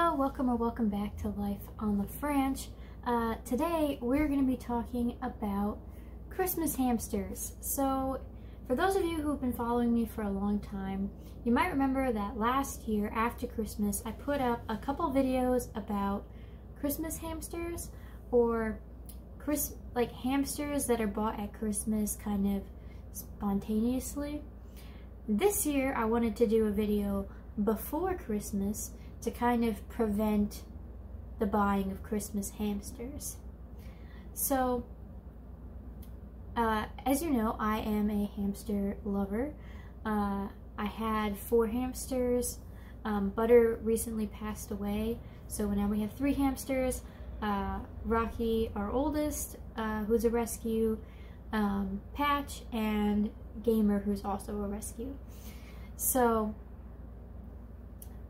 Hello, welcome or welcome back to Life on the Franch. Uh, today we're going to be talking about Christmas hamsters. So, for those of you who've been following me for a long time, you might remember that last year after Christmas I put up a couple videos about Christmas hamsters or Chris like hamsters that are bought at Christmas kind of spontaneously. This year I wanted to do a video before Christmas to kind of prevent the buying of Christmas hamsters. So, uh, as you know, I am a hamster lover. Uh, I had four hamsters. Um, Butter recently passed away, so now we have three hamsters. Uh, Rocky, our oldest, uh, who's a rescue, um, Patch, and Gamer, who's also a rescue. So,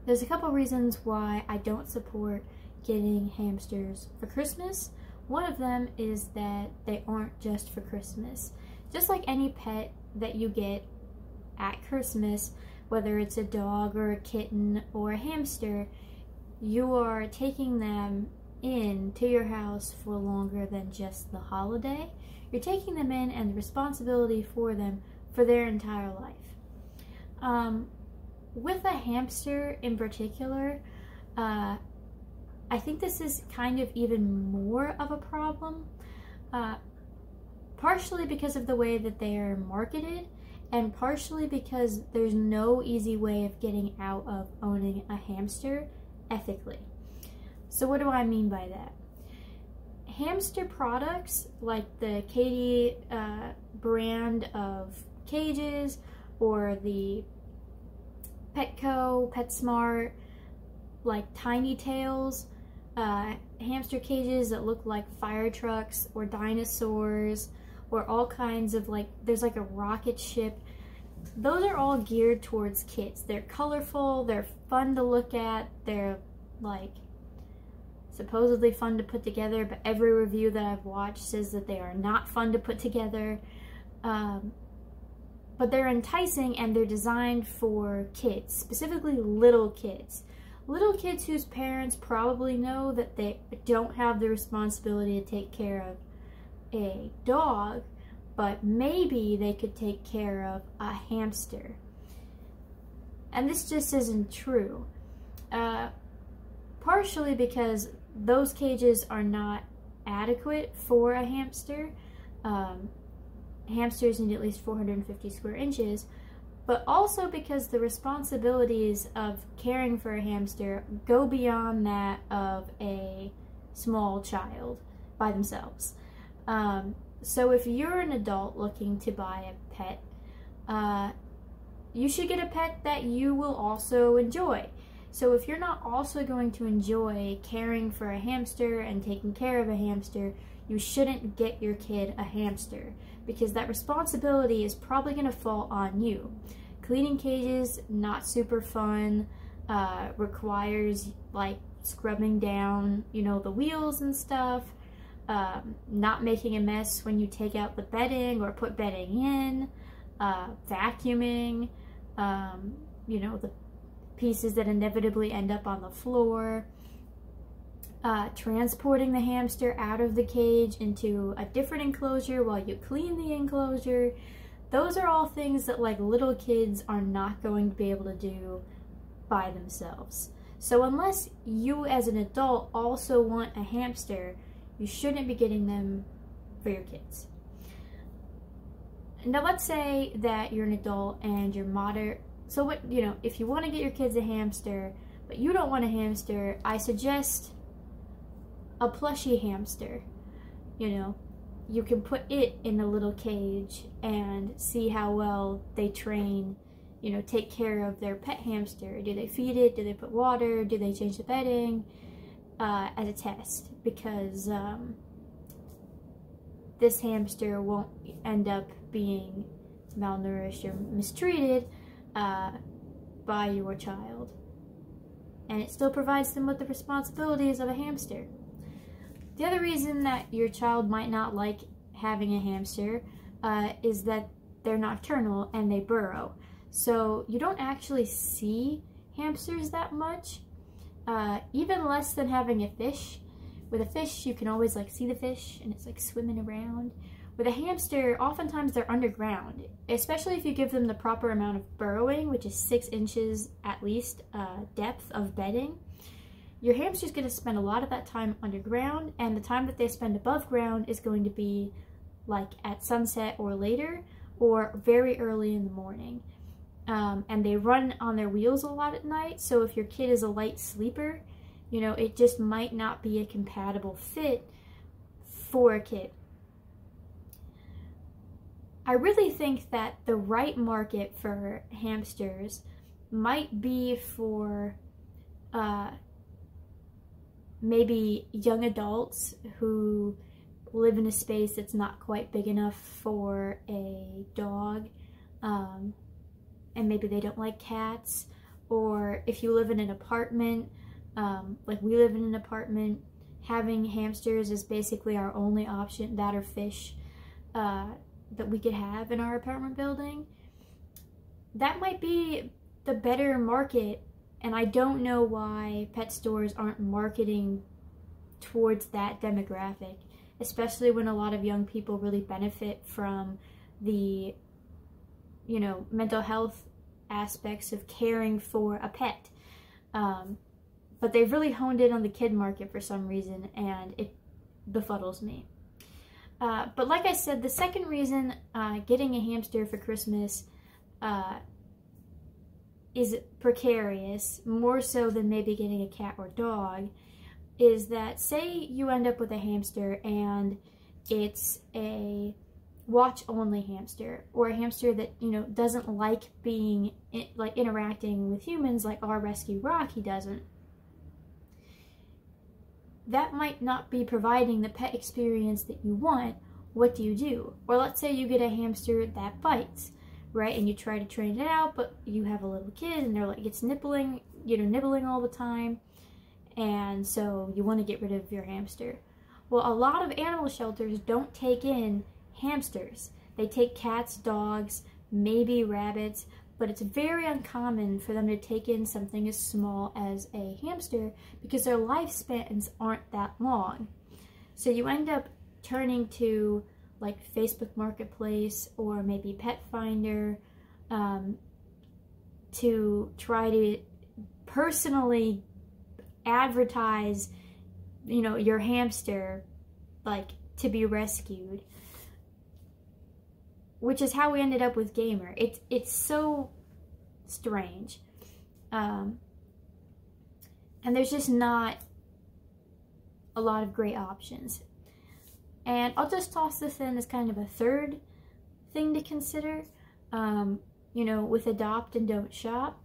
there's a couple reasons why I don't support getting hamsters for Christmas. One of them is that they aren't just for Christmas. Just like any pet that you get at Christmas, whether it's a dog or a kitten or a hamster, you are taking them in to your house for longer than just the holiday. You're taking them in and the responsibility for them for their entire life. Um, with a hamster in particular, uh, I think this is kind of even more of a problem, uh, partially because of the way that they are marketed, and partially because there's no easy way of getting out of owning a hamster ethically. So, what do I mean by that? Hamster products like the Kaytee uh, brand of cages or the Petco, PetSmart, like Tiny Tails, uh, hamster cages that look like fire trucks or dinosaurs or all kinds of like, there's like a rocket ship. Those are all geared towards kids. They're colorful, they're fun to look at, they're like supposedly fun to put together, but every review that I've watched says that they are not fun to put together. Um, but they're enticing and they're designed for kids, specifically little kids. Little kids whose parents probably know that they don't have the responsibility to take care of a dog, but maybe they could take care of a hamster. And this just isn't true. Uh, partially because those cages are not adequate for a hamster. Um, hamsters need at least 450 square inches, but also because the responsibilities of caring for a hamster go beyond that of a small child by themselves. Um, so if you're an adult looking to buy a pet, uh, you should get a pet that you will also enjoy. So if you're not also going to enjoy caring for a hamster and taking care of a hamster, you shouldn't get your kid a hamster because that responsibility is probably going to fall on you. Cleaning cages, not super fun, uh, requires like scrubbing down, you know, the wheels and stuff, um, not making a mess when you take out the bedding or put bedding in, uh, vacuuming, um, you know, the pieces that inevitably end up on the floor uh, transporting the hamster out of the cage into a different enclosure while you clean the enclosure. Those are all things that like little kids are not going to be able to do by themselves. So unless you as an adult also want a hamster, you shouldn't be getting them for your kids. Now let's say that you're an adult and you're moderate. So what, you know, if you want to get your kids a hamster, but you don't want a hamster, I suggest a plushy hamster. You know, you can put it in a little cage and see how well they train, you know, take care of their pet hamster. Do they feed it? Do they put water? Do they change the bedding? Uh, as a test because um, this hamster won't end up being malnourished or mistreated uh, by your child. And it still provides them with the responsibilities of a hamster. The other reason that your child might not like having a hamster uh, is that they're nocturnal and they burrow. So you don't actually see hamsters that much. Uh, even less than having a fish. With a fish, you can always like see the fish and it's like swimming around. With a hamster, oftentimes they're underground, especially if you give them the proper amount of burrowing, which is six inches at least uh, depth of bedding. Your hamster's going to spend a lot of that time underground, and the time that they spend above ground is going to be like at sunset or later, or very early in the morning. Um, and they run on their wheels a lot at night, so if your kid is a light sleeper, you know, it just might not be a compatible fit for a kid. I really think that the right market for hamsters might be for uh, maybe young adults who live in a space that's not quite big enough for a dog um, and maybe they don't like cats or if you live in an apartment um, like we live in an apartment having hamsters is basically our only option that or fish uh, that we could have in our apartment building, that might be the better market. And I don't know why pet stores aren't marketing towards that demographic, especially when a lot of young people really benefit from the, you know, mental health aspects of caring for a pet. Um, but they've really honed in on the kid market for some reason, and it befuddles me. Uh, but like I said, the second reason uh, getting a hamster for Christmas uh, is precarious, more so than maybe getting a cat or dog, is that say you end up with a hamster and it's a watch only hamster or a hamster that you know doesn't like being like interacting with humans like our rescue Rocky doesn't that might not be providing the pet experience that you want, what do you do? Or let's say you get a hamster that bites, right? And you try to train it out, but you have a little kid and they're like, it's nibbling, you know, nibbling all the time. And so you want to get rid of your hamster. Well, a lot of animal shelters don't take in hamsters. They take cats, dogs, maybe rabbits, but it's very uncommon for them to take in something as small as a hamster because their lifespans aren't that long. So you end up turning to like Facebook Marketplace or maybe Pet Finder um, to try to personally advertise, you know, your hamster like to be rescued which is how we ended up with Gamer. It's it's so strange, um, and there's just not a lot of great options. And I'll just toss this in as kind of a third thing to consider. Um, you know, with adopt and don't shop.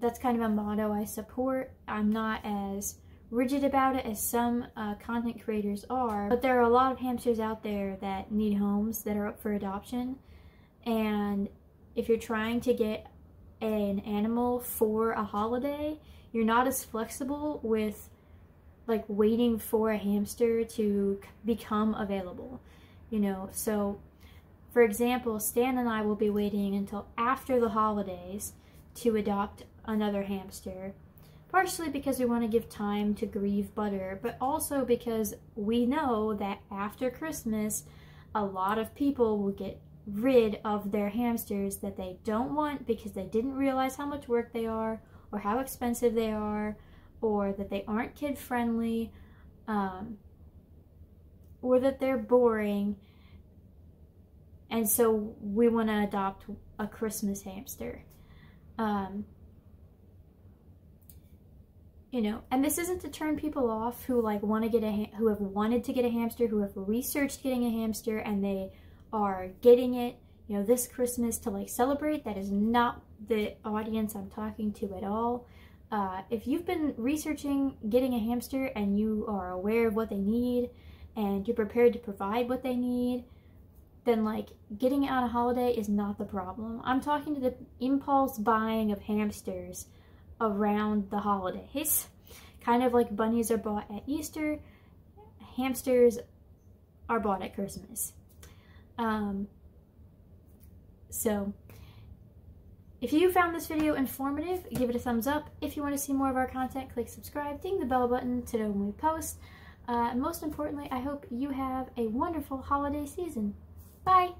That's kind of a motto I support. I'm not as rigid about it as some uh, content creators are, but there are a lot of hamsters out there that need homes that are up for adoption. And if you're trying to get an animal for a holiday, you're not as flexible with like waiting for a hamster to become available, you know. So, for example, Stan and I will be waiting until after the holidays to adopt another hamster. Partially because we want to give time to grieve Butter, but also because we know that after Christmas, a lot of people will get rid of their hamsters that they don't want because they didn't realize how much work they are or how expensive they are or that they aren't kid friendly um, or that they're boring and so we want to adopt a christmas hamster um, you know and this isn't to turn people off who like want to get a who have wanted to get a hamster who have researched getting a hamster and they are getting it, you know, this Christmas to like celebrate. That is not the audience I'm talking to at all. Uh, if you've been researching getting a hamster and you are aware of what they need and you're prepared to provide what they need, then like getting it on a holiday is not the problem. I'm talking to the impulse buying of hamsters around the holidays. Kind of like bunnies are bought at Easter, hamsters are bought at Christmas. Um, so, If you found this video informative, give it a thumbs up. If you want to see more of our content, click subscribe, ding the bell button to know when we post. Uh, and most importantly, I hope you have a wonderful holiday season. Bye!